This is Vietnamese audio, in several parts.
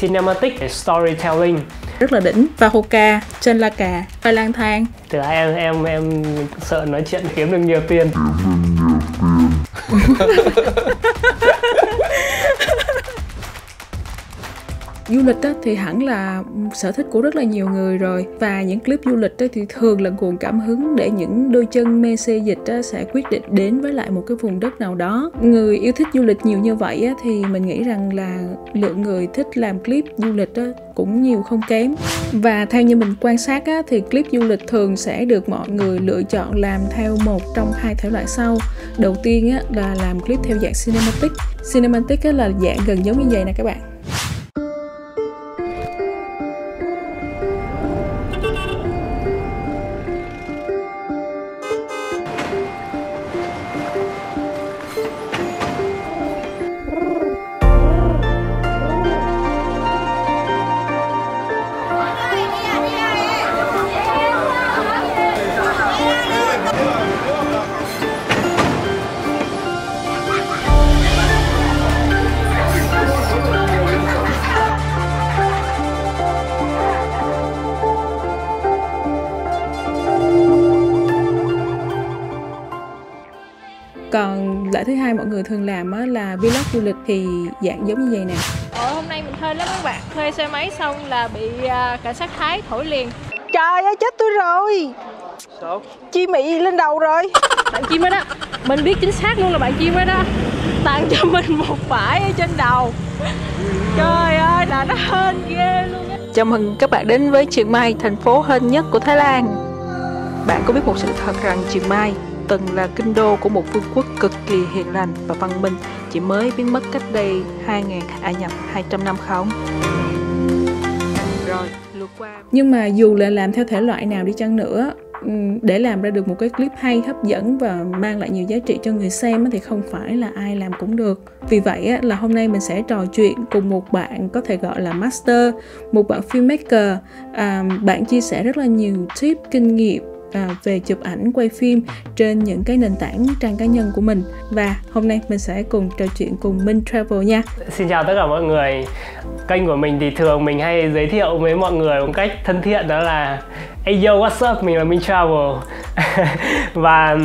cinematic storytelling. Rất là đỉnh. Và hồ ca trên la cà và lang thang. Từ em em em sợ nói chuyện kiếm được nhiều tiền du lịch á, thì hẳn là sở thích của rất là nhiều người rồi. Và những clip du lịch á, thì thường là nguồn cảm hứng để những đôi chân mê xê dịch á, sẽ quyết định đến với lại một cái vùng đất nào đó. Người yêu thích du lịch nhiều như vậy á, thì mình nghĩ rằng là lượng người thích làm clip du lịch á, cũng nhiều không kém. Và theo như mình quan sát á, thì clip du lịch thường sẽ được mọi người lựa chọn làm theo một trong hai thể loại sau. Đầu tiên á, là làm clip theo dạng cinematic. Cinematic á, là dạng gần giống như vậy nè các bạn. Loại thứ hai mọi người thường làm á, là vlog du lịch thì dạng giống như vậy nè. Ờ, hôm nay mình thuê lắm các bạn. Thuê xe máy xong là bị à, cảnh sát Thái thổi liền. Trời ơi chết tôi rồi. Sao? Chi mị lên đầu rồi. Bạn chim đó đó. Mình biết chính xác luôn là bạn chim đó đó. Tặng cho mình một vải ở trên đầu. Trời ơi là nó hên ghê luôn á. Chào mừng các bạn đến với Chiang Mai, thành phố hên nhất của Thái Lan. Bạn có biết một sự thật rằng Chiang Mai từng là kinh đô của một vương quốc cực kỳ hiền lành và văn minh chỉ mới biến mất cách đây 2.000, à nhập 200 năm không? Rồi, lượt qua. Nhưng mà dù là làm theo thể loại nào đi chăng nữa ừ, để làm ra được một cái clip hay hấp dẫn và mang lại nhiều giá trị cho người xem thì không phải là ai làm cũng được. Vì vậy là hôm nay mình sẽ trò chuyện cùng một bạn có thể gọi là master một bạn filmmaker. À, bạn chia sẻ rất là nhiều tip kinh nghiệm à, về chụp ảnh quay phim trên những cái nền tảng trang cá nhân của mình. Và hôm nay mình sẽ cùng trò chuyện cùng Minh Travel nha. Xin chào tất cả mọi người. Kênh của mình thì thường mình hay giới thiệu với mọi người một cách thân thiện đó là Hey yo, what's up? Mình là Minh Travel. Và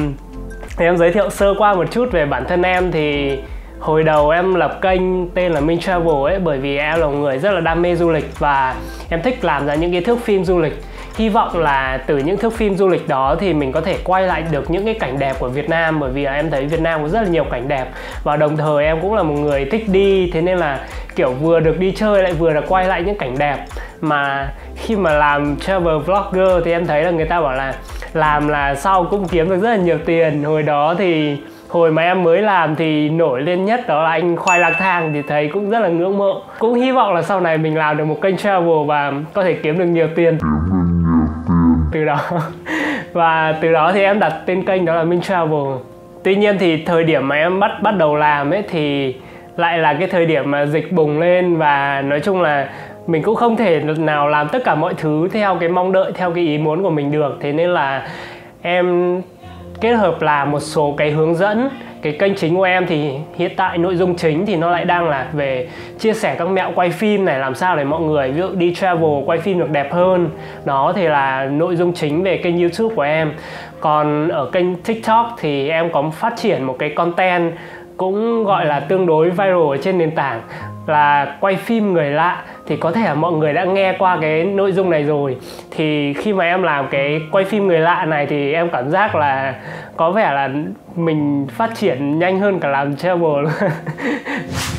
thì em giới thiệu sơ qua một chút về bản thân em. Thì Hồi đầu em lập kênh tên là Minh Travel ấy bởi vì em là một người rất là đam mê du lịch và em thích làm ra những cái thước phim du lịch hy vọng là từ những thước phim du lịch đó thì mình có thể quay lại được những cái cảnh đẹp của Việt Nam, bởi vì là em thấy Việt Nam có rất là nhiều cảnh đẹp. Và đồng thời em cũng là một người thích đi, thế nên là, kiểu, vừa được đi chơi lại vừa là quay lại những cảnh đẹp. Mà khi mà làm travel vlogger thì em thấy là người ta bảo là làm là sau cũng kiếm được rất là nhiều tiền. Hồi đó thì, hồi mà em mới làm thì nổi lên nhất đó là anh khoai lang thang thì thấy cũng rất là ngưỡng mộ. Cũng hy vọng là sau này mình làm được một kênh travel và có thể kiếm được nhiều tiền từ đó. Và từ đó thì em đặt tên kênh đó là Minh Travel. Tuy nhiên thì thời điểm mà em bắt bắt đầu làm ấy thì lại là cái thời điểm mà dịch bùng lên và nói chung là mình cũng không thể nào làm tất cả mọi thứ theo cái mong đợi, theo cái ý muốn của mình được. Thế nên là em kết hợp làm một số cái hướng dẫn cái kênh chính của em thì hiện tại nội dung chính thì nó lại đang là về chia sẻ các mẹo quay phim này, làm sao để mọi người, ví dụ đi travel, quay phim được đẹp hơn. Đó thì là nội dung chính về kênh youtube của em. Còn ở kênh tiktok thì em có phát triển một cái content cũng gọi là tương đối viral ở trên nền tảng là quay phim người lạ thì có thể là mọi người đã nghe qua cái nội dung này rồi. Thì khi mà em làm cái quay phim người lạ này thì em cảm giác là có vẻ là mình phát triển nhanh hơn cả làm travel luôn.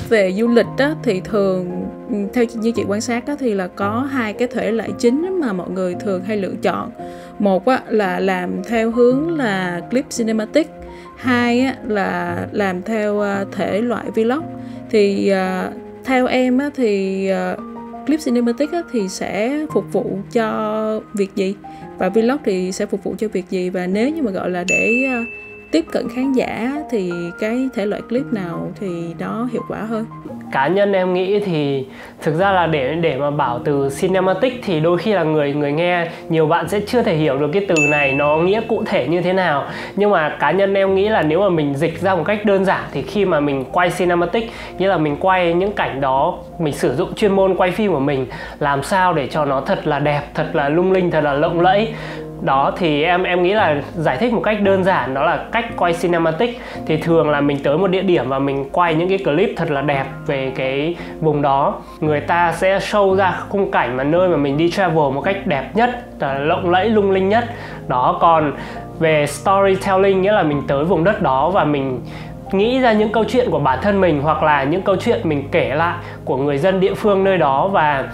Về du lịch á, thì thường theo như chị quan sát á, thì là có hai cái thể loại chính mà mọi người thường hay lựa chọn. Một á, là làm theo hướng là clip cinematic. Hai á, là làm theo à, thể loại vlog. Thì uh, theo em á, thì uh, clip cinematic á, thì sẽ phục vụ cho việc gì? Và vlog thì sẽ phục vụ cho việc gì? Và nếu như mà gọi là để uh, tiếp cận khán giả thì cái thể loại clip nào thì nó hiệu quả hơn? Cá nhân em nghĩ thì thực ra là để để mà bảo từ cinematic thì đôi khi là người người nghe, nhiều bạn sẽ chưa thể hiểu được cái từ này nó nghĩa cụ thể như thế nào. Nhưng mà cá nhân em nghĩ là nếu mà mình dịch ra một cách đơn giản thì khi mà mình quay cinematic như là mình quay những cảnh đó, mình sử dụng chuyên môn quay phim của mình, làm sao để cho nó thật là đẹp, thật là lung linh, thật là lộng lẫy đó, thì em em nghĩ là giải thích một cách đơn giản, đó là cách quay cinematic. Thì thường là mình tới một địa điểm và mình quay những cái clip thật là đẹp về cái vùng đó. Người ta sẽ show ra khung cảnh mà nơi mà mình đi travel một cách đẹp nhất, là lộng lẫy, lung linh nhất. Đó, còn về storytelling nghĩa là mình tới vùng đất đó và mình nghĩ ra những câu chuyện của bản thân mình hoặc là những câu chuyện mình kể lại của người dân địa phương nơi đó. Và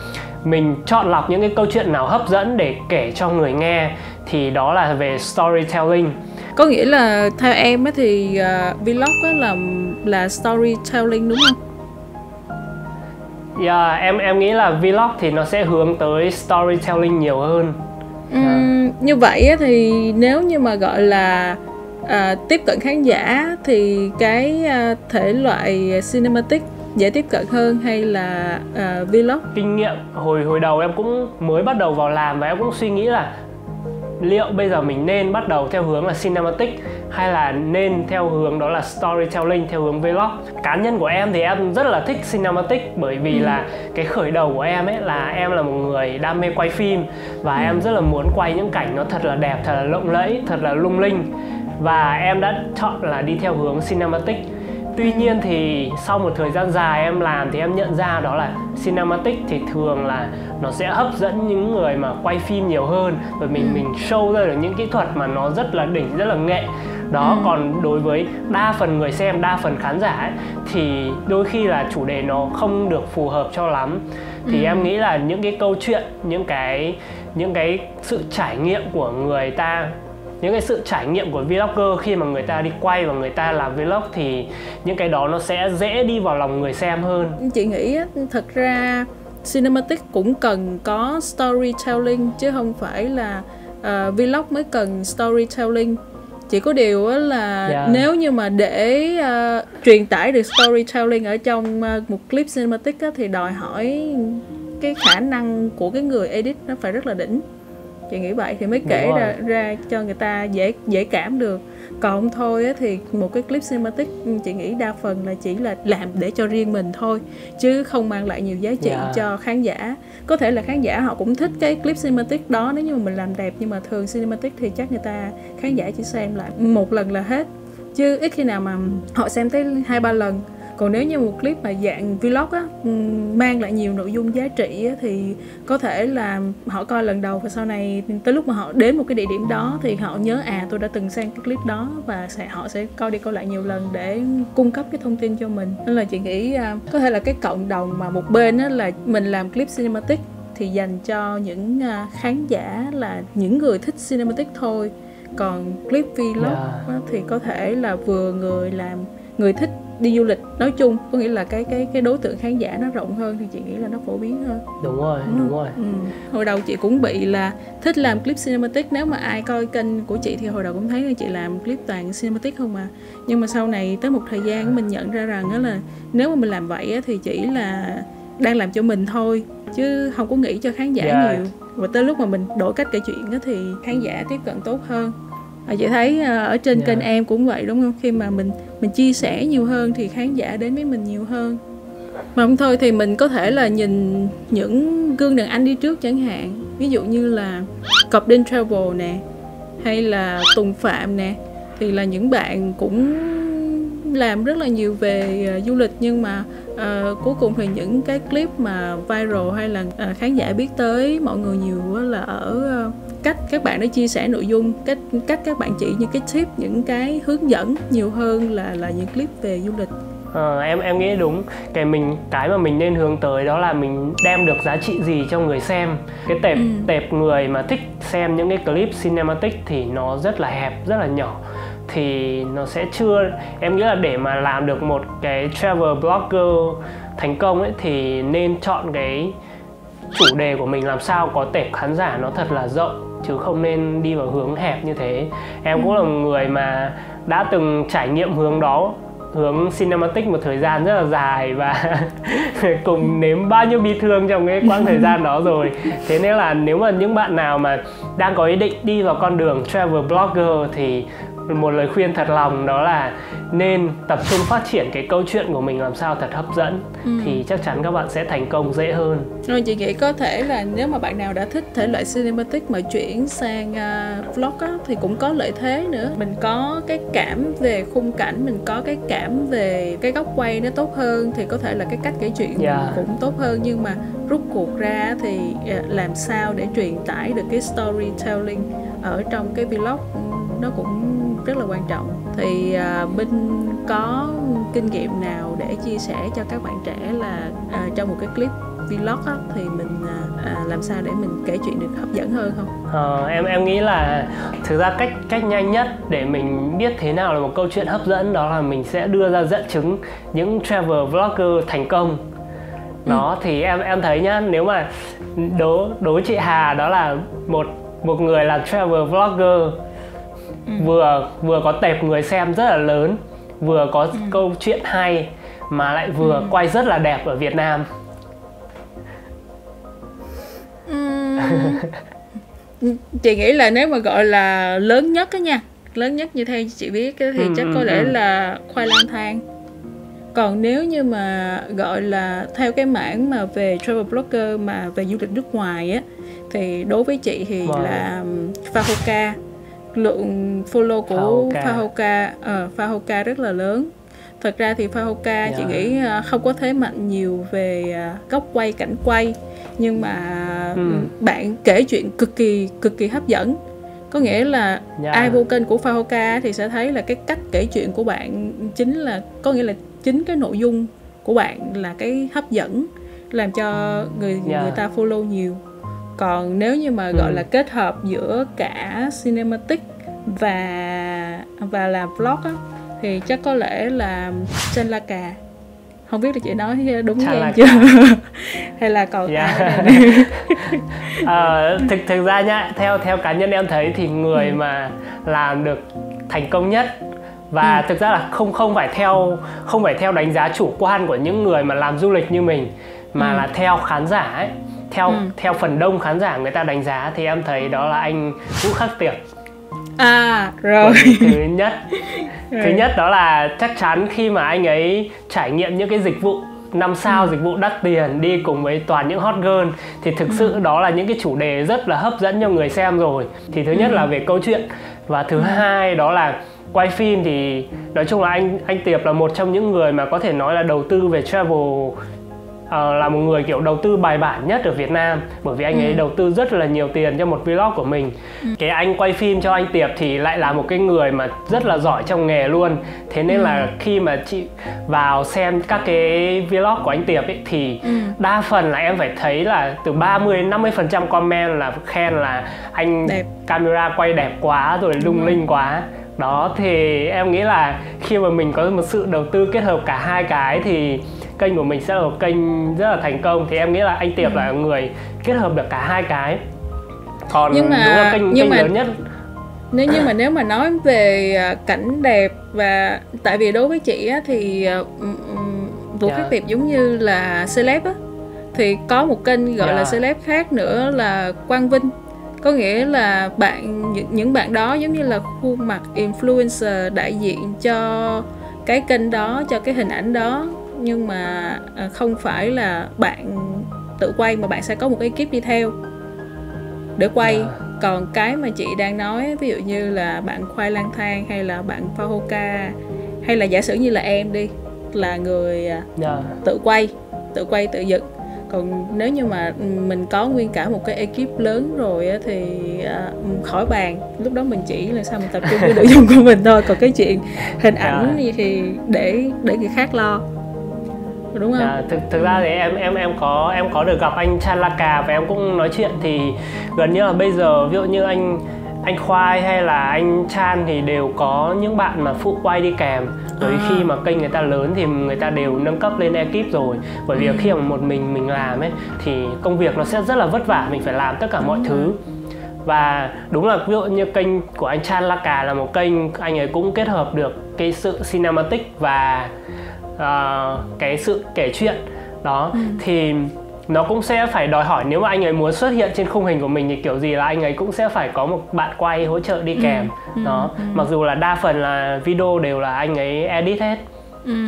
mình chọn lọc những cái câu chuyện nào hấp dẫn để kể cho người nghe thì đó là về storytelling có nghĩa là theo em ấy thì uh, vlog là là storytelling đúng không? Yeah, dạ, em em nghĩ là vlog thì nó sẽ hướng tới storytelling nhiều hơn. Uhm, như vậy á, thì nếu như mà gọi là à, tiếp cận khán giả thì cái à, thể loại cinematic dễ tiếp cận hơn hay là uh, vlog kinh nghiệm hồi hồi đầu em cũng mới bắt đầu vào làm và em cũng suy nghĩ là liệu bây giờ mình nên bắt đầu theo hướng là cinematic hay là nên theo hướng đó là storytelling theo hướng vlog cá nhân của em thì em rất là thích cinematic bởi vì ừ. là cái khởi đầu của em ấy là em là một người đam mê quay phim và ừ. em rất là muốn quay những cảnh nó thật là đẹp thật là lộng lẫy thật là lung linh và em đã chọn là đi theo hướng cinematic tuy nhiên thì sau một thời gian dài em làm thì em nhận ra đó là cinematic thì thường là nó sẽ hấp dẫn những người mà quay phim nhiều hơn và mình ừ. mình show ra được những kỹ thuật mà nó rất là đỉnh rất là nghệ đó ừ. còn đối với đa phần người xem đa phần khán giả ấy, thì đôi khi là chủ đề nó không được phù hợp cho lắm thì ừ. em nghĩ là những cái câu chuyện những cái những cái sự trải nghiệm của người ta những cái sự trải nghiệm của vlogger khi mà người ta đi quay và người ta làm vlog thì những cái đó nó sẽ dễ đi vào lòng người xem hơn chị nghĩ thật ra cinematic cũng cần có storytelling chứ không phải là uh, vlog mới cần storytelling chỉ có điều là yeah. Dạ. nếu như mà để uh, truyền tải được storytelling ở trong uh, một clip cinematic á, thì đòi hỏi cái khả năng của cái người edit nó phải rất là đỉnh chị nghĩ vậy thì mới kể ra ra cho người ta dễ dễ cảm được còn thôi á, thì một cái clip cinematic chị nghĩ đa phần là chỉ là làm để cho riêng mình thôi chứ không mang lại nhiều giá trị yeah. Dạ. cho khán giả có thể là khán giả họ cũng thích cái clip cinematic đó nếu như mà mình làm đẹp nhưng mà thường cinematic thì chắc người ta khán giả chỉ xem lại một lần là hết chứ ít khi nào mà họ xem tới hai ba lần còn nếu như một clip mà dạng vlog á mang lại nhiều nội dung giá trị á, thì có thể là họ coi lần đầu và sau này tới lúc mà họ đến một cái địa điểm đó thì họ nhớ à tôi đã từng xem cái clip đó và sẽ họ sẽ coi đi coi lại nhiều lần để cung cấp cái thông tin cho mình nên là chị nghĩ à, có thể là cái cộng đồng mà một bên á, là mình làm clip cinematic thì dành cho những à, khán giả là những người thích cinematic thôi còn clip vlog yeah. Dạ. thì có thể là vừa người làm người thích đi du lịch nói chung có nghĩa là cái cái cái đối tượng khán giả nó rộng hơn thì chị nghĩ là nó phổ biến hơn. Đúng rồi đúng, đúng rồi. Ừ. hồi đầu chị cũng bị là thích làm clip cinematic nếu mà ai coi kênh của chị thì hồi đầu cũng thấy là chị làm clip toàn cinematic không mà nhưng mà sau này tới một thời gian mình nhận ra rằng đó là nếu mà mình làm vậy thì chỉ là đang làm cho mình thôi chứ không có nghĩ cho khán giả yeah. nhiều. Và tới lúc mà mình đổi cách kể chuyện thì khán giả tiếp cận tốt hơn à, chị thấy ờ, ở trên yeah. kênh dạ. em cũng vậy đúng không khi mà mình mình chia sẻ nhiều hơn thì khán giả đến với mình nhiều hơn mà không thôi thì mình có thể là nhìn những gương đàn anh đi trước chẳng hạn ví dụ như là cọp đen travel nè hay là tùng phạm nè thì là những bạn cũng làm rất là nhiều về uh, du lịch nhưng mà uh, cuối cùng thì những cái clip mà viral hay là uh, khán giả biết tới mọi người nhiều là ở uh, cách các bạn đã chia sẻ nội dung cách cách các bạn chỉ những cái tip những cái hướng dẫn nhiều hơn là là những clip về du lịch. À, em em nghĩ đúng. Cái mình cái mà mình nên hướng tới đó là mình đem được giá trị gì cho người xem. Cái tệp ừ. tệp người mà thích xem những cái clip cinematic thì nó rất là hẹp rất là nhỏ thì nó sẽ chưa em nghĩ là để mà làm được một cái travel blogger thành công ấy thì nên chọn cái chủ đề của mình làm sao có tệp khán giả nó thật là rộng chứ không nên đi vào hướng hẹp như thế. Em cũng là một người mà đã từng trải nghiệm hướng đó hướng cinematic một thời gian rất là dài và cùng nếm bao nhiêu bi thương trong cái quãng thời gian đó rồi. Thế nên là nếu mà những bạn nào mà đang có ý định đi vào con đường travel blogger thì một lời khuyên thật lòng đó là nên tập trung phát triển cái câu chuyện của mình làm sao thật hấp dẫn ừ. thì chắc chắn các bạn sẽ thành công dễ hơn. Rồi chị nghĩ có thể là nếu mà bạn nào đã thích thể loại cinematic mà chuyển sang uh, vlog á, thì cũng có lợi thế nữa. Mình có cái cảm về khung cảnh, mình có cái cảm về cái góc quay nó tốt hơn thì có thể là cái cách kể chuyện yeah. Dạ. cũng tốt hơn nhưng mà rút cuộc ra thì uh, làm sao để truyền tải được cái storytelling ở trong cái vlog nó cũng rất là quan trọng thì à, Minh có kinh nghiệm nào để chia sẻ cho các bạn trẻ là à, trong một cái clip vlog á, thì mình à, à, làm sao để mình kể chuyện được hấp dẫn hơn không? Ờ, em em nghĩ là thực ra cách cách nhanh nhất để mình biết thế nào là một câu chuyện hấp dẫn đó là mình sẽ đưa ra dẫn chứng những travel vlogger thành công nó ừ. thì em em thấy nhá nếu mà đố đố chị Hà đó là một một người là travel vlogger ừ. vừa vừa có tệp người xem rất là lớn vừa có ừ. câu chuyện hay mà lại vừa ừ. quay rất là đẹp ở Việt Nam ừ. chị nghĩ là nếu mà gọi là lớn nhất á nha lớn nhất như theo chị biết thì ừ, chắc có ừ, lẽ ừ. là khoai lang thang còn nếu như mà gọi là theo cái mảng mà về travel blogger mà về du lịch nước ngoài á thì đối với chị thì wow. là Fahoka lượng follow của Fahoka uh, Fahoka rất là lớn thật ra thì Fahoka yeah. chị dạ. nghĩ uh, không có thế mạnh nhiều về uh, góc quay cảnh quay nhưng mà ừ. bạn kể chuyện cực kỳ cực kỳ hấp dẫn có nghĩa là yeah. Dạ. ai vô kênh của Fahoka thì sẽ thấy là cái cách kể chuyện của bạn chính là có nghĩa là chính cái nội dung của bạn là cái hấp dẫn làm cho người yeah. Dạ. người ta follow nhiều còn nếu như mà gọi ừ. là kết hợp giữa cả cinematic và và làm vlog á thì chắc có lẽ là trên la cà không biết là chị nói đúng em chưa hay là còn yeah. à, thực thực ra nhá theo theo cá nhân em thấy thì người ừ. mà làm được thành công nhất và ừ. thực ra là không không phải theo không phải theo đánh giá chủ quan của những người mà làm du lịch như mình mà ừ. là theo khán giả ấy theo ừ. theo phần đông khán giả người ta đánh giá thì em thấy đó là anh Vũ Khắc Tiệp à rồi thứ nhất thứ nhất đó là chắc chắn khi mà anh ấy trải nghiệm những cái dịch vụ năm sao ừ. dịch vụ đắt tiền đi cùng với toàn những hot girl thì thực ừ. sự đó là những cái chủ đề rất là hấp dẫn cho người xem rồi thì thứ nhất ừ. là về câu chuyện và thứ ừ. hai đó là quay phim thì nói chung là anh anh Tiệp là một trong những người mà có thể nói là đầu tư về travel uh, là một người kiểu đầu tư bài bản nhất ở Việt Nam bởi vì anh ừ. ấy đầu tư rất là nhiều tiền cho một vlog của mình ừ. cái anh quay phim cho anh Tiệp thì lại là một cái người mà rất là giỏi trong nghề luôn thế nên ừ. là khi mà chị vào xem các cái vlog của anh Tiệp ấy thì ừ. đa phần là em phải thấy là từ 30 50 phần trăm comment là khen là anh đẹp. camera quay đẹp quá rồi lung ừ. linh quá đó thì em nghĩ là khi mà mình có một sự đầu tư kết hợp cả hai cái thì kênh của mình sẽ là kênh rất là thành công thì em nghĩ là anh Tiệp ừ. là người kết hợp được cả hai cái còn nhưng mà, đúng là kênh, nhưng kênh mà... lớn nhất nếu như mà nếu mà nói về à, cảnh đẹp và tại vì đối với chị á, thì à, vũ yeah. khắc tiệp giống như là celeb á thì có một kênh gọi yeah. là celeb khác nữa là quang vinh có nghĩa là bạn những bạn đó giống như là khuôn mặt influencer đại diện cho cái kênh đó cho cái hình ảnh đó nhưng mà à, không phải là bạn tự quay mà bạn sẽ có một ekip đi theo để quay. Dạ. còn cái mà chị đang nói ví dụ như là bạn khoai lang thang hay là bạn Fahoka hay là giả sử như là em đi là người yeah. Dạ. tự quay tự quay tự dựng còn nếu như mà mình có nguyên cả một cái ekip lớn rồi á, thì à, khỏi bàn lúc đó mình chỉ là sao mình tập trung với nội dung của mình thôi còn cái chuyện hình ảnh yeah. thì để để người khác lo đúng không? À, thực thực ra thì em em em có em có được gặp anh Chan Laka và em cũng nói chuyện thì gần như là bây giờ ví dụ như anh anh Khoai hay là anh Chan thì đều có những bạn mà phụ quay đi kèm rồi à. khi mà kênh người ta lớn thì người ta đều nâng cấp lên ekip rồi bởi vì ừ. khi mà một mình mình làm ấy thì công việc nó sẽ rất là vất vả mình phải làm tất cả mọi ừ. thứ và đúng là ví dụ như kênh của anh Chan Laka là một kênh anh ấy cũng kết hợp được cái sự cinematic và uh, cái sự kể chuyện đó ừ. thì nó cũng sẽ phải đòi hỏi nếu mà anh ấy muốn xuất hiện trên khung hình của mình thì kiểu gì là anh ấy cũng sẽ phải có một bạn quay hỗ trợ đi ừ. kèm ừ. đó ừ. mặc dù là đa phần là video đều là anh ấy edit hết ừ.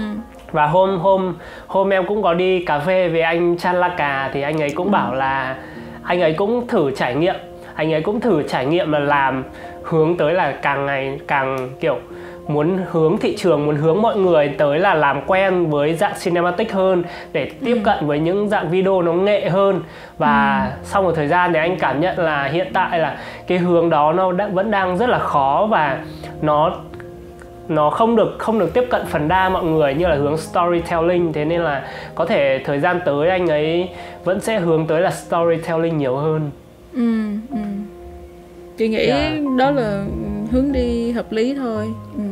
và hôm hôm hôm em cũng có đi cà phê với anh Chan Laka thì anh ấy cũng ừ. bảo là anh ấy cũng thử trải nghiệm anh ấy cũng thử trải nghiệm là làm hướng tới là càng ngày càng kiểu muốn hướng thị trường muốn hướng mọi người tới là làm quen với dạng cinematic hơn để tiếp ừ. cận với những dạng video nó nghệ hơn và ừ. sau một thời gian thì anh cảm nhận là hiện tại là cái hướng đó nó đã, vẫn đang rất là khó và nó nó không được không được tiếp cận phần đa mọi người như là hướng storytelling thế nên là có thể thời gian tới anh ấy vẫn sẽ hướng tới là storytelling nhiều hơn ừ, ừ. chị nghĩ yeah. Dạ. đó là hướng đi hợp lý thôi ừ.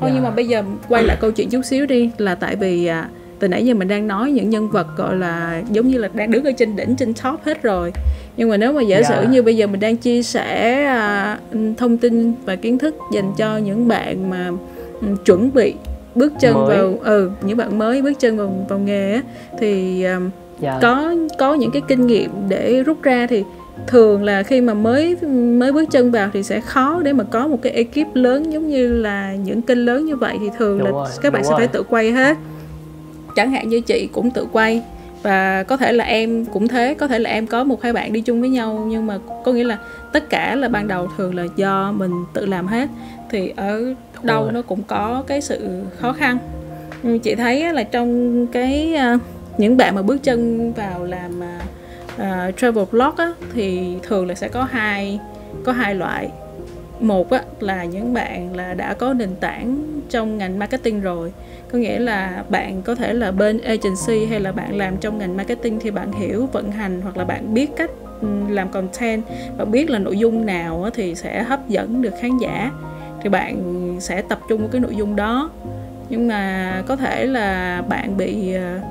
Thôi yeah. nhưng mà dạ. bây giờ quay lại câu chuyện chút xíu đi là tại vì à, từ nãy giờ mình đang nói những nhân vật gọi là giống như là đang đứng ở trên đỉnh trên top hết rồi nhưng mà nếu mà giả yeah. sử dạ. như bây giờ mình đang chia sẻ à, thông tin và kiến thức dành cho những bạn mà um, chuẩn bị bước chân mới. vào ừ những bạn mới bước chân vào vào nghề á, thì um, yeah. có có những cái kinh nghiệm để rút ra thì thường là khi mà mới mới bước chân vào thì sẽ khó để mà có một cái ekip lớn giống như là những kênh lớn như vậy thì thường đúng là rồi, các bạn sẽ rồi. phải tự quay hết chẳng hạn như chị cũng tự quay và có thể là em cũng thế có thể là em có một hai bạn đi chung với nhau nhưng mà có nghĩa là tất cả là ban đầu thường là do mình tự làm hết thì ở đâu rồi. nó cũng có cái sự khó khăn chị thấy là trong cái uh, những bạn mà bước chân vào làm uh, travel blog á, thì thường là sẽ có hai có hai loại. Một á, là những bạn là đã có nền tảng trong ngành marketing rồi. Có nghĩa là bạn có thể là bên agency hay là bạn làm trong ngành marketing thì bạn hiểu vận hành hoặc là bạn biết cách ừ, làm content và biết là nội dung nào á, thì sẽ hấp dẫn được khán giả. Thì bạn sẽ tập trung vào cái nội dung đó. Nhưng mà có thể là bạn bị uh,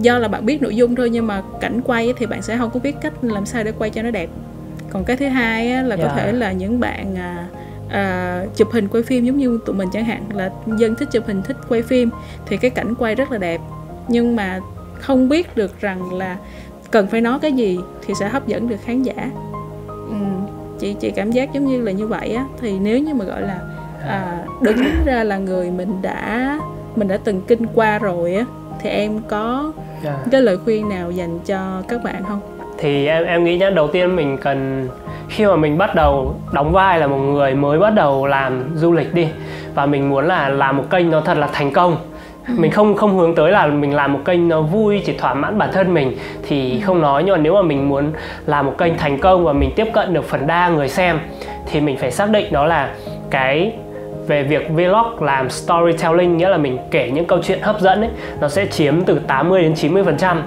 do là bạn biết nội dung thôi nhưng mà cảnh quay thì bạn sẽ không có biết cách làm sao để quay cho nó đẹp còn cái thứ hai là yeah. có dạ. thể là những bạn à, à, chụp hình quay phim giống như tụi mình chẳng hạn là dân thích chụp hình thích quay phim thì cái cảnh quay rất là đẹp nhưng mà không biết được rằng là cần phải nói cái gì thì sẽ hấp dẫn được khán giả ừ, chị chị cảm giác giống như là như vậy á thì nếu như mà gọi là à, đứng ra là người mình đã mình đã từng kinh qua rồi á thì em có yeah. Dạ. cái lời khuyên nào dành cho các bạn không thì em em nghĩ nhá đầu tiên mình cần khi mà mình bắt đầu đóng vai là một người mới bắt đầu làm du lịch đi và mình muốn là làm một kênh nó thật là thành công ừ. mình không không hướng tới là mình làm một kênh nó vui chỉ thỏa mãn bản thân mình thì ừ. không nói nhưng mà nếu mà mình muốn làm một kênh thành công và mình tiếp cận được phần đa người xem thì mình phải xác định đó là cái về việc vlog làm storytelling nghĩa là mình kể những câu chuyện hấp dẫn ấy nó sẽ chiếm từ 80 đến 90 phần trăm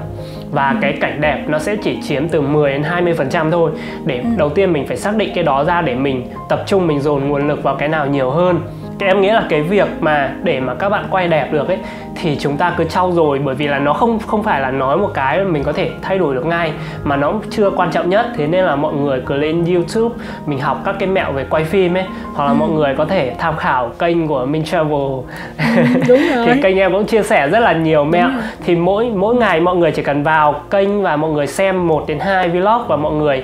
và ừ. cái cảnh đẹp nó sẽ chỉ chiếm từ 10 đến 20 phần trăm thôi để ừ. đầu tiên mình phải xác định cái đó ra để mình tập trung mình dồn nguồn lực vào cái nào nhiều hơn thì em nghĩ là cái việc mà để mà các bạn quay đẹp được ấy thì chúng ta cứ trau dồi. Bởi vì là nó không không phải là nói một cái mình có thể thay đổi được ngay mà nó chưa quan trọng nhất. Thế nên là mọi người cứ lên YouTube mình học các cái mẹo về quay phim ấy hoặc là ừ. mọi người có thể tham khảo kênh của Minh Travel. Ừ, đúng rồi. thì kênh em cũng chia sẻ rất là nhiều mẹo. thì mỗi mỗi ngày mọi người chỉ cần vào kênh và mọi người xem 1 đến 2 vlog và mọi người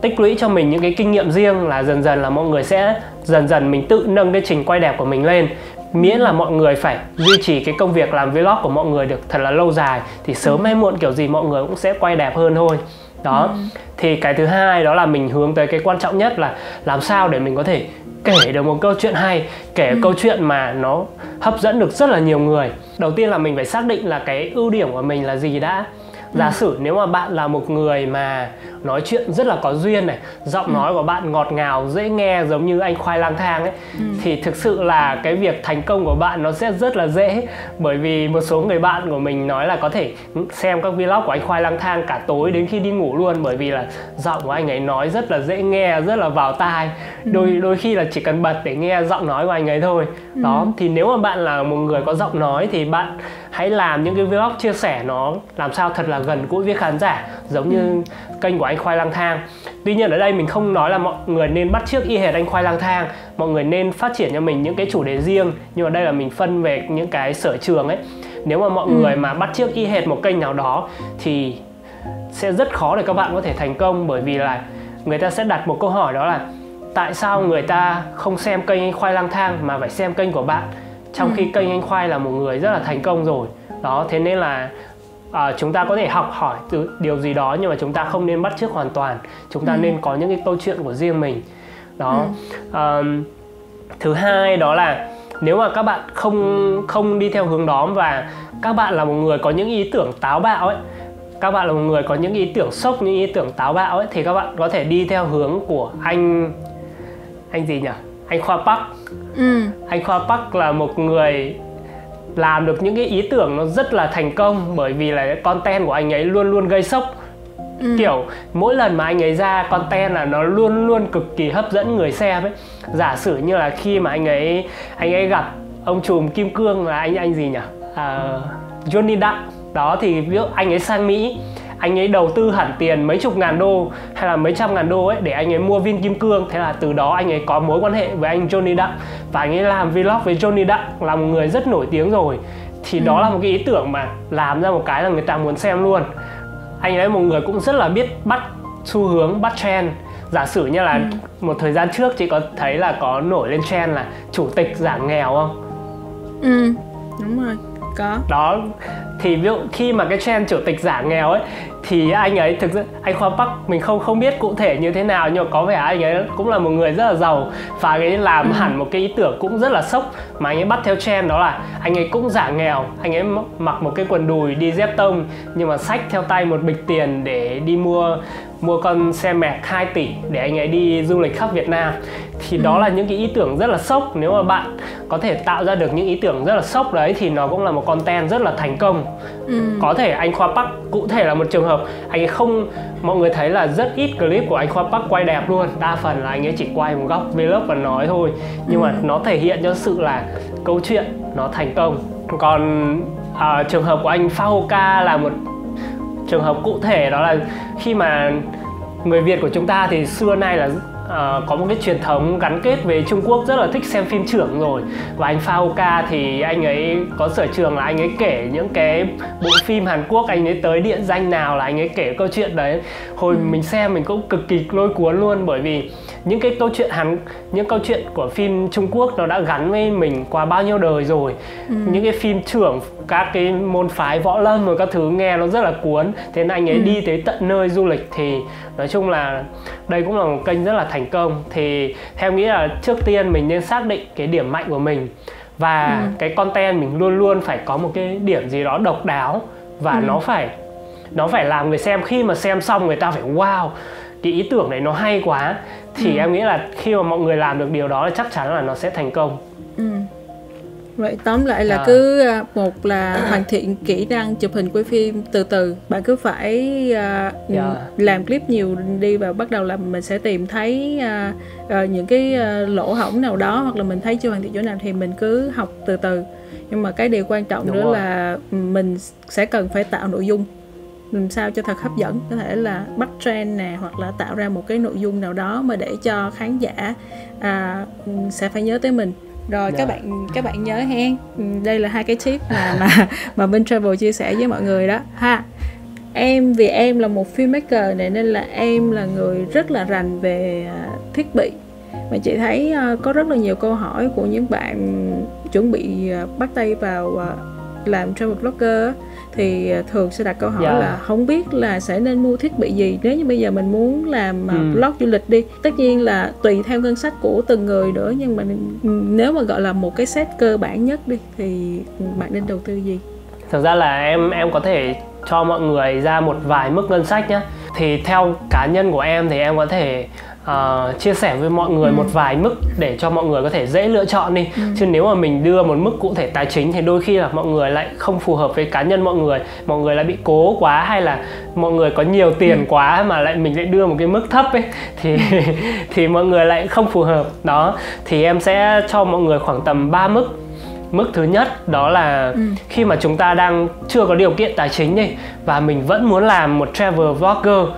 tích lũy cho mình những cái kinh nghiệm riêng là dần dần là mọi người sẽ dần dần mình tự nâng cái trình quay đẹp của mình lên. Miễn là mọi người phải duy trì cái công việc làm vlog của mọi người được thật là lâu dài thì sớm hay muộn kiểu gì mọi người cũng sẽ quay đẹp hơn thôi. Đó. Ừ. thì cái thứ hai đó là mình hướng tới cái quan trọng nhất là làm sao để mình có thể kể được một câu chuyện hay kể ừ. câu chuyện mà nó hấp dẫn được rất là nhiều người. Đầu tiên là mình phải xác định là cái ưu điểm của mình là gì đã giả ừ. sử nếu mà bạn là một người mà nói chuyện rất là có duyên này giọng ừ. nói của bạn ngọt ngào dễ nghe giống như anh khoai lang thang ấy ừ. thì thực sự là cái việc thành công của bạn nó sẽ rất là dễ bởi vì một số người bạn của mình nói là có thể xem các vlog của anh khoai lang thang cả tối đến khi đi ngủ luôn bởi vì là giọng của anh ấy nói rất là dễ nghe rất là vào tai ừ. đôi đôi khi là chỉ cần bật để nghe giọng nói của anh ấy thôi ừ. đó thì nếu mà bạn là một người có giọng nói thì bạn hãy làm những cái vlog chia sẻ nó làm sao thật là gần gũi với khán giả giống như kênh của anh khoai lang thang. Tuy nhiên ở đây mình không nói là mọi người nên bắt chước y hệt anh khoai lang thang mọi người nên phát triển cho mình những cái chủ đề riêng. Nhưng mà đây là mình phân về những cái sở trường ấy. Nếu mà mọi ừ. người mà bắt chước y hệt một kênh nào đó thì sẽ rất khó để các bạn có thể thành công. Bởi vì là người ta sẽ đặt một câu hỏi đó là tại sao người ta không xem kênh anh khoai lang thang mà phải xem kênh của bạn trong ừ. khi kênh anh khoai là một người rất là thành công rồi đó thế nên là à, chúng ta có thể học hỏi từ điều gì đó nhưng mà chúng ta không nên bắt chước hoàn toàn chúng ta ừ. nên có những cái câu chuyện của riêng mình đó ừ. à, thứ hai đó là nếu mà các bạn không không đi theo hướng đó và các bạn là một người có những ý tưởng táo bạo ấy các bạn là một người có những ý tưởng sốc những ý tưởng táo bạo ấy thì các bạn có thể đi theo hướng của anh anh gì nhỉ anh khoa park. Ừ. anh khoa park là một người làm được những cái ý tưởng nó rất là thành công bởi vì là content của anh ấy luôn luôn gây sốc. Ừ. kiểu mỗi lần mà anh ấy ra content là nó luôn luôn cực kỳ hấp dẫn người xem ấy. Giả sử như là khi mà anh ấy anh ấy gặp ông trùm kim cương là anh anh gì nhỉ? À, Johnny Depp. Đó thì ví dụ anh ấy sang Mỹ anh ấy đầu tư hẳn tiền mấy chục ngàn đô hay là mấy trăm ngàn đô ấy để anh ấy mua viên kim cương. Thế là từ đó anh ấy có mối quan hệ với anh Johnny Depp. Và anh ấy làm vlog với Johnny Depp là một người rất nổi tiếng rồi. Thì ừ. đó là một cái ý tưởng mà làm ra một cái là người ta muốn xem luôn. Anh ấy một người cũng rất là biết bắt xu hướng bắt trend. Giả sử như là ừ. một thời gian trước chị có thấy là có nổi lên trend là chủ tịch giảm nghèo không? Ừ đúng rồi có đó thì ví dụ khi mà cái trend chủ tịch giả nghèo ấy thì anh ấy thực sự anh khoa bắc mình không không biết cụ thể như thế nào nhưng mà có vẻ anh ấy cũng là một người rất là giàu và anh ấy làm ừ. hẳn một cái ý tưởng cũng rất là sốc mà anh ấy bắt theo trend đó là anh ấy cũng giả nghèo anh ấy mặc một cái quần đùi đi dép tông nhưng mà xách theo tay một bịch tiền để đi mua mua con xe mẹt 2 tỷ để anh ấy đi du lịch khắp Việt Nam thì ừ. đó là những cái ý tưởng rất là sốc nếu mà bạn có thể tạo ra được những ý tưởng rất là sốc đấy thì nó cũng là một content rất là thành công ừ. có thể anh Khoa Park cụ thể là một trường hợp anh ấy không mọi người thấy là rất ít clip của anh Khoa Park quay đẹp luôn đa phần là anh ấy chỉ quay một góc vlog và nói thôi nhưng ừ. mà nó thể hiện cho sự là câu chuyện nó thành công còn à, trường hợp của anh Fahoka là một trường hợp cụ thể đó là khi mà người Việt của chúng ta thì xưa nay là uh, có một cái truyền thống gắn kết về Trung Quốc rất là thích xem phim trưởng rồi và anh Faoka thì anh ấy có sở trường là anh ấy kể những cái bộ phim Hàn Quốc anh ấy tới địa danh nào là anh ấy kể câu chuyện đấy hồi ừ. mình xem mình cũng cực kỳ lôi cuốn luôn bởi vì những cái câu chuyện Hàn những câu chuyện của phim Trung Quốc nó đã gắn với mình qua bao nhiêu đời rồi ừ. những cái phim trưởng các cái môn phái võ lâm rồi các thứ nghe nó rất là cuốn thế nên anh ấy ừ. đi tới tận nơi du lịch thì nói chung là đây cũng là một kênh rất là thành công thì theo nghĩ là trước tiên mình nên xác định cái điểm mạnh của mình và ừ. cái content mình luôn luôn phải có một cái điểm gì đó độc đáo và ừ. nó phải nó phải làm người xem khi mà xem xong người ta phải wow cái ý tưởng này nó hay quá thì ừ. em nghĩ là khi mà mọi người làm được điều đó thì chắc chắn là nó sẽ thành công ừ. Vậy tóm lại là à. cứ à, một là hoàn thiện kỹ năng chụp hình quay phim từ từ bạn cứ phải uh, yeah. Dạ. làm clip nhiều đi và bắt đầu là mình sẽ tìm thấy uh, uh, những cái uh, lỗ hổng nào đó hoặc là mình thấy chưa hoàn thiện chỗ nào thì mình cứ học từ từ nhưng mà cái điều quan trọng Đúng nữa rồi. là mình sẽ cần phải tạo nội dung làm sao cho thật hấp dẫn. Có thể là bắt trend nè hoặc là tạo ra một cái nội dung nào đó mà để cho khán giả à, sẽ phải nhớ tới mình. Rồi yeah. các dạ. bạn các bạn nhớ hen ừ, đây là hai cái tip mà mà mà bên travel chia sẻ với mọi người đó. Ha em vì em là một filmmaker này nên là em là người rất là rành về à, thiết bị. Mà chị thấy à, có rất là nhiều câu hỏi của những bạn chuẩn bị à, bắt tay vào làm travel blogger thì à, thường sẽ đặt câu hỏi yeah. Dạ. là không biết là sẽ nên mua thiết bị gì nếu như bây giờ mình muốn làm à, ừ. blog du lịch đi tất nhiên là tùy theo ngân sách của từng người nữa nhưng mà nếu mà gọi là một cái set cơ bản nhất đi thì bạn nên đầu tư gì thực ra là em em có thể cho mọi người ra một vài mức ngân sách nhé thì theo cá nhân của em thì em có thể uh, chia sẻ với mọi người ừ. một vài mức để cho mọi người có thể dễ lựa chọn đi ừ. chứ nếu mà mình đưa một mức cụ thể tài chính thì đôi khi là mọi người lại không phù hợp với cá nhân mọi người mọi người lại bị cố quá hay là mọi người có nhiều tiền ừ. quá mà lại mình lại đưa một cái mức thấp ấy thì ừ. thì mọi người lại không phù hợp đó thì em sẽ cho mọi người khoảng tầm 3 mức mức thứ nhất đó là ừ. khi mà chúng ta đang chưa có điều kiện tài chính đi và mình vẫn muốn làm một travel vlogger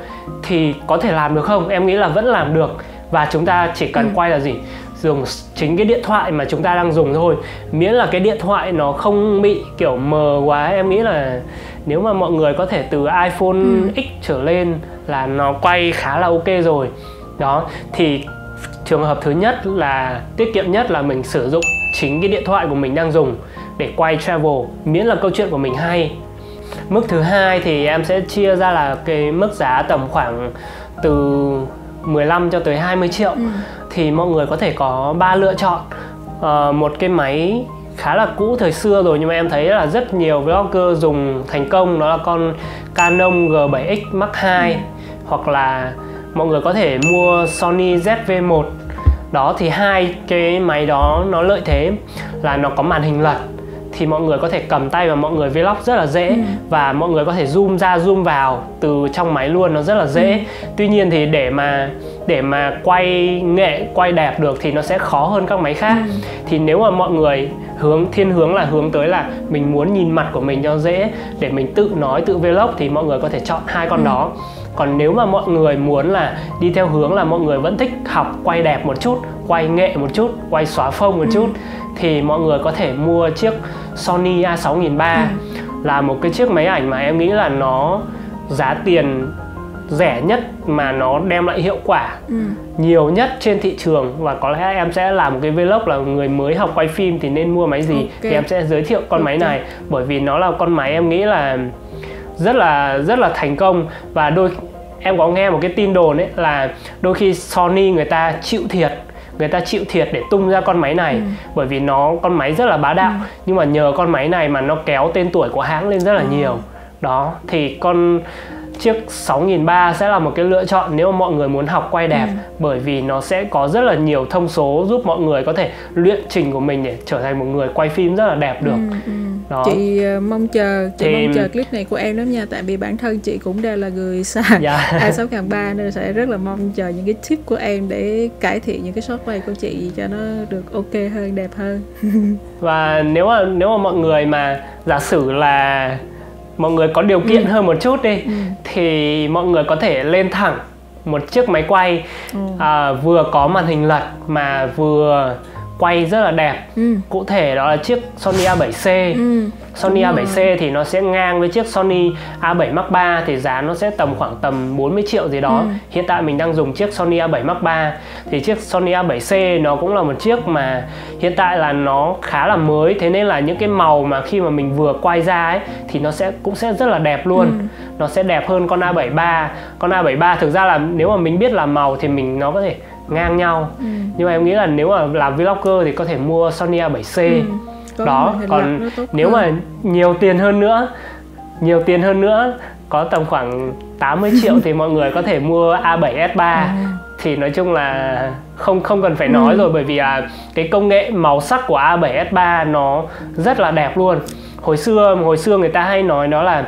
thì có thể làm được không? Em nghĩ là vẫn làm được. Và chúng ta chỉ cần ừ. quay là gì? Dùng chính cái điện thoại mà chúng ta đang dùng thôi. Miễn là cái điện thoại nó không bị kiểu mờ quá em nghĩ là nếu mà mọi người có thể từ iPhone ừ. X trở lên là nó quay khá là ok rồi. Đó thì trường hợp thứ nhất là tiết kiệm nhất là mình sử dụng chính cái điện thoại của mình đang dùng để quay travel. Miễn là câu chuyện của mình hay mức thứ hai thì em sẽ chia ra là cái mức giá tầm khoảng từ 15 cho tới 20 triệu. Ừ. thì mọi người có thể có ba lựa chọn. Uh, một cái máy khá là cũ thời xưa rồi nhưng mà em thấy là rất nhiều vlogger dùng thành công đó là con Canon G7X Mark II ừ. hoặc là mọi người có thể mua Sony ZV1 đó thì hai cái máy đó nó lợi thế là nó có màn hình lật thì mọi người có thể cầm tay và mọi người vlog rất là dễ ừ. và mọi người có thể zoom ra zoom vào từ trong máy luôn nó rất là dễ ừ. tuy nhiên thì để mà để mà quay nghệ quay đẹp được thì nó sẽ khó hơn các máy khác ừ. thì nếu mà mọi người hướng thiên hướng là hướng tới là mình muốn nhìn mặt của mình cho dễ để mình tự nói tự vlog thì mọi người có thể chọn hai con ừ. đó còn nếu mà mọi người muốn là đi theo hướng là mọi người vẫn thích học quay đẹp một chút quay nghệ một chút quay xóa phông một ừ. chút thì mọi người có thể mua chiếc Sony A6300 ừ. là một cái chiếc máy ảnh mà em nghĩ là nó giá tiền rẻ nhất mà nó đem lại hiệu quả ừ. nhiều nhất trên thị trường và có lẽ em sẽ làm một cái vlog là người mới học quay phim thì nên mua máy gì okay. thì em sẽ giới thiệu con okay. máy này bởi vì nó là con máy em nghĩ là rất là rất là thành công và đôi em có nghe một cái tin đồn ấy là đôi khi Sony người ta chịu thiệt người ta chịu thiệt để tung ra con máy này ừ. bởi vì nó con máy rất là bá đạo ừ. nhưng mà nhờ con máy này mà nó kéo tên tuổi của hãng lên rất là ừ. nhiều đó thì con chiếc 6003 sẽ là một cái lựa chọn nếu mà mọi người muốn học quay đẹp ừ. bởi vì nó sẽ có rất là nhiều thông số giúp mọi người có thể luyện trình của mình để trở thành một người quay phim rất là đẹp được. Ừ, ừ. Đó. Chị uh, mong chờ chị thì... mong chờ clip này của em lắm nha tại vì bản thân chị cũng đang là người xài dạ. A6003 nên sẽ rất là mong chờ những cái tip của em để cải thiện những cái shot quay của chị cho nó được ok hơn đẹp hơn. Và nếu mà nếu mà mọi người mà giả sử là mọi người có điều kiện ừ. hơn một chút đi ừ. thì mọi người có thể lên thẳng một chiếc máy quay ừ. à, vừa có màn hình lật mà vừa quay rất là đẹp ừ. cụ thể đó là chiếc Sony A7C ừ. Sony Đúng A7C rồi. thì nó sẽ ngang với chiếc Sony A7 Mark III thì giá nó sẽ tầm khoảng tầm 40 triệu gì đó. Ừ. Hiện tại mình đang dùng chiếc Sony A7 Mark III thì chiếc Sony A7C nó cũng là một chiếc mà hiện tại là nó khá là mới thế nên là những cái màu mà khi mà mình vừa quay ra ấy thì nó sẽ cũng sẽ rất là đẹp luôn. Ừ. Nó sẽ đẹp hơn con A73. Con A73 thực ra là nếu mà mình biết làm màu thì mình nó có thể ngang nhau. Ừ. Nhưng mà em nghĩ là nếu mà làm vlogger thì có thể mua Sony A7C. Ừ đó còn nếu mà nhiều tiền hơn nữa nhiều tiền hơn nữa có tầm khoảng 80 triệu thì mọi người có thể mua A7S3 à. thì nói chung là không không cần phải ừ. nói rồi bởi vì à, cái công nghệ màu sắc của A7S3 nó rất là đẹp luôn hồi xưa hồi xưa người ta hay nói đó là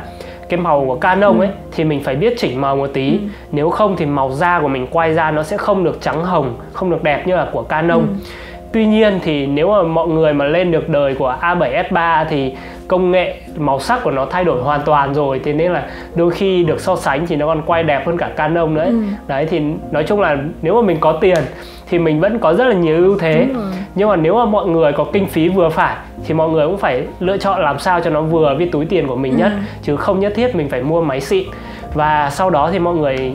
cái màu của Canon ừ. ấy thì mình phải biết chỉnh màu một tí ừ. nếu không thì màu da của mình quay ra nó sẽ không được trắng hồng không được đẹp như là của Canon ừ Tuy nhiên thì nếu mà mọi người mà lên được đời của A7S3 thì công nghệ màu sắc của nó thay đổi hoàn toàn rồi thế nên là đôi khi được so sánh thì nó còn quay đẹp hơn cả Canon nữa. Ừ. Đấy thì nói chung là nếu mà mình có tiền thì mình vẫn có rất là nhiều ưu thế. Nhưng mà nếu mà mọi người có kinh phí vừa phải thì mọi người cũng phải lựa chọn làm sao cho nó vừa với túi tiền của mình ừ. nhất chứ không nhất thiết mình phải mua máy xịn. Và sau đó thì mọi người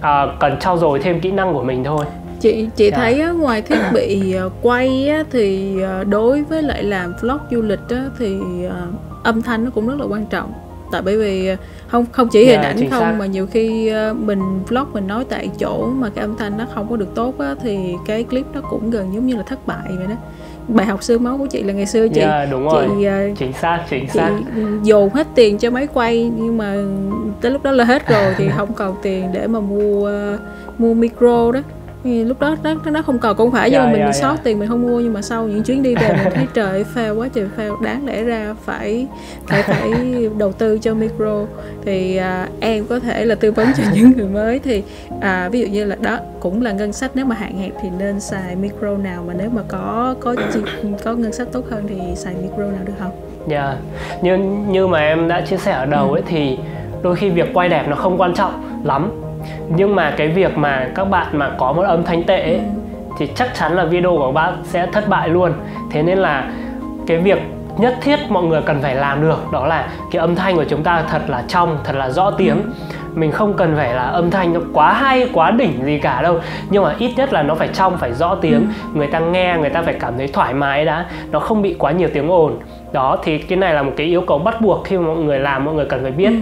à, cần trau dồi thêm kỹ năng của mình thôi chị chị yeah. Dạ. thấy á, ngoài thiết bị ờ, quay á, thì ờ, đối với lại làm vlog du lịch á, thì uh, âm thanh nó cũng rất là quan trọng tại bởi vì không không chỉ hình yeah, dạ, ảnh không xác. mà nhiều khi mình vlog mình nói tại chỗ mà cái âm thanh nó không có được tốt á, thì cái clip nó cũng gần giống như là thất bại vậy đó bài học xương máu của chị là ngày xưa chị yeah, đúng rồi. chị chính xác chính chị xác dồn hết tiền cho máy quay nhưng mà tới lúc đó là hết rồi thì không còn tiền để mà mua mua micro đó thì lúc đó nó nó không còn cũng phải Dạ, mà mình dạ, bị sót tiền mình không mua nhưng mà sau những chuyến đi về mình thấy trời fail quá trời fail đáng lẽ ra phải phải phải đầu tư cho micro thì à, em có thể là tư vấn cho những người mới thì à, ví dụ như là đó cũng là ngân sách nếu mà hạn hẹp thì nên xài micro nào mà nếu mà có có có ngân sách tốt hơn thì xài micro nào được không? Dạ. Như như mà em đã chia sẻ ở đầu Ừ. ấy thì đôi khi việc quay đẹp nó không quan trọng lắm. Nhưng mà cái việc mà các bạn mà có một âm thanh tệ ấy, thì chắc chắn là video của các bạn sẽ thất bại luôn. Thế nên là cái việc nhất thiết mọi người cần phải làm được đó là cái âm thanh của chúng ta thật là trong, thật là rõ tiếng. Mình không cần phải là âm thanh nó quá hay, quá đỉnh gì cả đâu. Nhưng mà ít nhất là nó phải trong, phải rõ tiếng. Người ta nghe, người ta phải cảm thấy thoải mái đã. Nó không bị quá nhiều tiếng ồn. Đó, thì cái này là một cái yêu cầu bắt buộc khi mà mọi người làm, mọi người cần phải biết.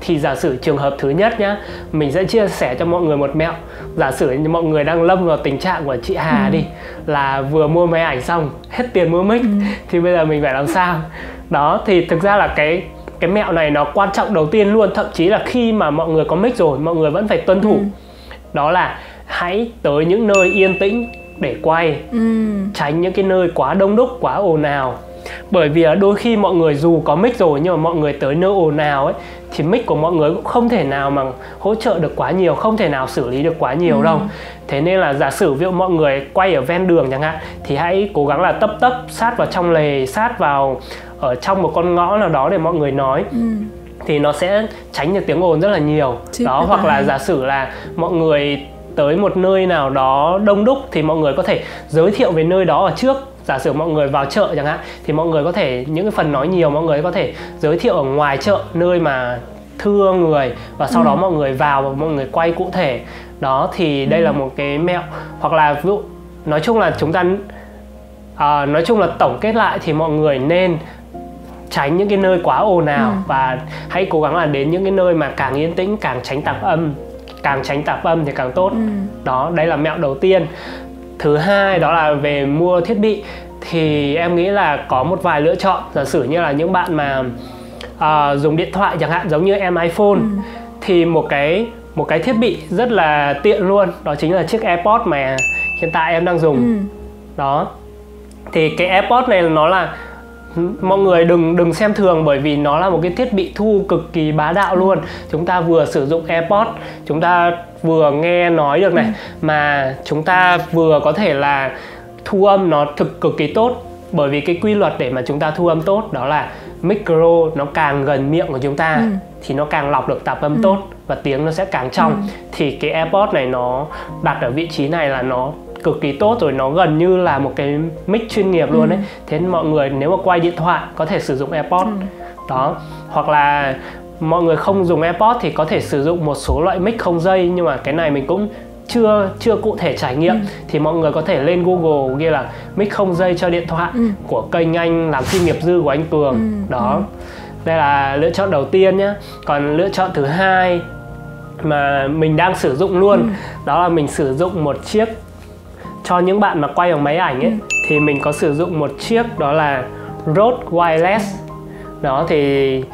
Thì giả sử trường hợp thứ nhất nhá Mình sẽ chia sẻ cho mọi người một mẹo. Giả sử như mọi người đang lâm vào tình trạng của chị Hà đi Là vừa mua máy ảnh xong, hết tiền mua mic Thì bây giờ mình phải làm sao? Đó, thì thực ra là cái cái mẹo này nó quan trọng đầu tiên luôn. Thậm chí là khi mà mọi người có mic rồi mọi người vẫn phải tuân thủ. Đó là hãy tới những nơi yên tĩnh để quay. Ừ. tránh những cái nơi quá đông đúc quá ồn ào bởi vì là đôi khi mọi người dù có mic rồi nhưng mà mọi người tới nơi ồn ào ấy thì mic của mọi người cũng không thể nào mà hỗ trợ được quá nhiều không thể nào xử lý được quá nhiều đâu. Thế nên là giả sử ví dụ mọi người quay ở ven đường chẳng hạn thì hãy cố gắng là tấp tấp sát vào trong lề sát vào ở trong một con ngõ nào đó để mọi người nói. Ừ. thì nó sẽ tránh được tiếng ồn rất là nhiều. Tip đó hoặc là giả sử là mọi người tới một nơi nào đó đông đúc thì mọi người có thể giới thiệu về nơi đó ở trước giả sử mọi người vào chợ chẳng hạn thì mọi người có thể những cái phần nói nhiều mọi người có thể giới thiệu ở ngoài chợ nơi mà thưa người và sau đó mọi người vào và mọi người quay cụ thể. Đó thì đây là một cái mẹo. Hoặc là ví dụ nói chung là chúng ta à, nói chung là tổng kết lại thì mọi người nên tránh những cái nơi quá ồn ào Ừ. và hãy cố gắng là đến những cái nơi mà càng yên tĩnh càng tránh tạp âm càng tránh tạp âm thì càng tốt. Ừ. đó đây là mẹo đầu tiên thứ hai đó là về mua thiết bị. Thì em nghĩ là có một vài lựa chọn. Giả sử như là những bạn mà à, dùng điện thoại chẳng hạn giống như em iPhone thì một cái một cái thiết bị rất là tiện luôn. Đó chính là chiếc AirPods mà hiện tại em đang dùng. Ừ. đó. Thì cái AirPods này nó là mọi người đừng đừng xem thường bởi vì nó là một cái thiết bị thu cực kỳ bá đạo luôn. Chúng ta vừa sử dụng AirPods chúng ta vừa nghe nói được này mà chúng ta vừa có thể là thu âm nó thực cực kỳ tốt. Bởi vì cái quy luật để mà chúng ta thu âm tốt đó là micro nó càng gần miệng của chúng ta Ừ. thì nó càng lọc được tạp âm tốt và tiếng nó sẽ càng trong. Thì cái AirPods này nó đặt ở vị trí này là nó cực kỳ tốt rồi nó gần như là một cái mic chuyên nghiệp luôn đấy thế nên mọi người nếu mà quay điện thoại có thể sử dụng AirPods đó hoặc là mọi người không dùng AirPods thì có thể sử dụng một số loại mic không dây nhưng mà cái này mình cũng chưa chưa cụ thể trải nghiệm. Thì mọi người có thể lên Google ghi là mic không dây cho điện thoại Ừ. của kênh anh làm phim nghiệp dư của anh Cường. Ừ, đó. Đây là lựa chọn đầu tiên nhé còn lựa chọn thứ hai mà mình đang sử dụng luôn Ừ. đó là mình sử dụng một chiếc cho những bạn mà quay bằng máy ảnh ấy thì mình có sử dụng một chiếc đó là Rode Wireless. Đó thì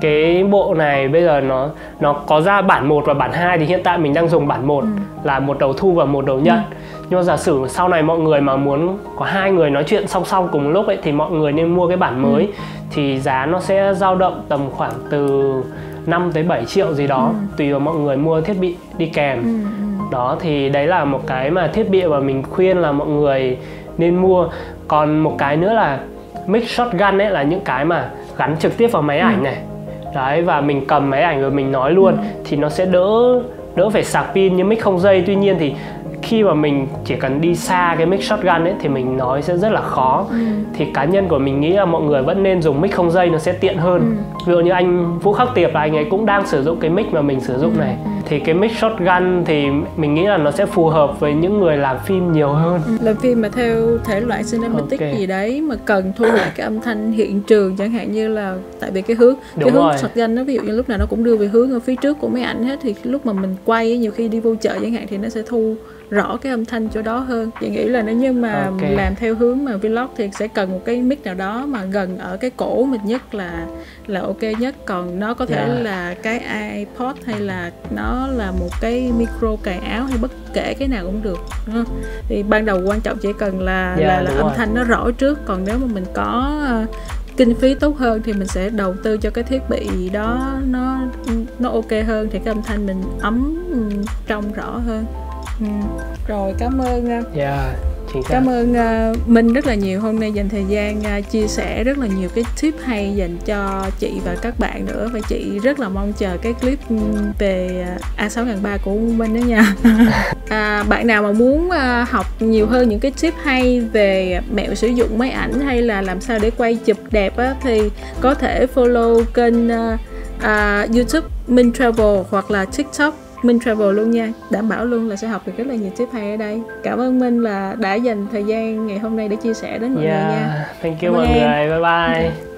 cái bộ này bây giờ nó nó có ra bản 1 và bản 2 thì hiện tại mình đang dùng bản 1 là một đầu thu và một đầu nhận. Nhưng mà giả sử sau này mọi người mà muốn có hai người nói chuyện song song cùng lúc ấy thì mọi người nên mua cái bản mới thì giá nó sẽ dao động tầm khoảng từ 5 tới 7 triệu gì đó tùy vào mọi người mua thiết bị đi kèm. Ừ. đó thì đấy là một cái mà thiết bị mà mình khuyên là mọi người nên mua. Còn một cái nữa là mic shotgun ấy là những cái mà gắn trực tiếp vào máy ảnh này. Đấy và mình cầm máy ảnh rồi mình nói luôn thì nó sẽ đỡ đỡ phải sạc pin như mic không dây. Tuy nhiên thì khi mà mình chỉ cần đi xa cái mic shotgun ấy thì mình nói sẽ rất là khó. Thì cá nhân của mình nghĩ là mọi người vẫn nên dùng mic không dây nó sẽ tiện hơn. Ví dụ như anh Vũ Khắc Tiệp là anh ấy cũng đang sử dụng cái mic mà mình sử dụng này thì cái mic shotgun thì mình nghĩ là nó sẽ phù hợp với những người làm phim nhiều hơn làm phim mà theo thể loại cinematic Ok. gì đấy mà cần thu lại cái âm thanh hiện trường chẳng hạn như là tại vì cái hướng cái Đúng hướng rồi. shotgun nó ví dụ như lúc nào nó cũng đưa về hướng ở phía trước của máy ảnh hết thì lúc mà mình quay nhiều khi đi vô chợ chẳng hạn thì nó sẽ thu rõ cái âm thanh chỗ đó hơn chị nghĩ là nếu như mà Ok. làm theo hướng mà vlog thì sẽ cần một cái mic nào đó mà gần ở cái cổ mình nhất là là ok nhất còn nó có thể Dạ. là cái iPod hay là nó là một cái micro cài áo hay bất kể cái nào cũng được đúng không? thì ban đầu quan trọng chỉ cần là Dạ, là, là âm rồi. thanh nó rõ trước còn nếu mà mình có ờ, kinh phí tốt hơn thì mình sẽ đầu tư cho cái thiết bị đó nó nó ok hơn thì cái âm thanh mình ấm trong rõ hơn ừ. rồi cảm ơn yeah chính xác Cảm ơn uh, Minh rất là nhiều hôm nay dành thời gian uh, chia sẻ rất là nhiều cái tip hay dành cho chị và các bạn nữa và chị rất là mong chờ cái clip um, về uh, A6003 của Minh đó nha. à, bạn nào mà muốn uh, học nhiều hơn những cái tip hay về mẹo sử dụng máy ảnh hay là làm sao để quay chụp đẹp á thì có thể follow kênh uh, uh, YouTube Minh Travel hoặc là TikTok Minh Travel luôn nha. Đảm bảo luôn là sẽ học được rất là nhiều tip hay ở đây. Cảm ơn Minh là đã dành thời gian ngày hôm nay để chia sẻ đến mọi người nha. yeah thank you mọi người. Bye bye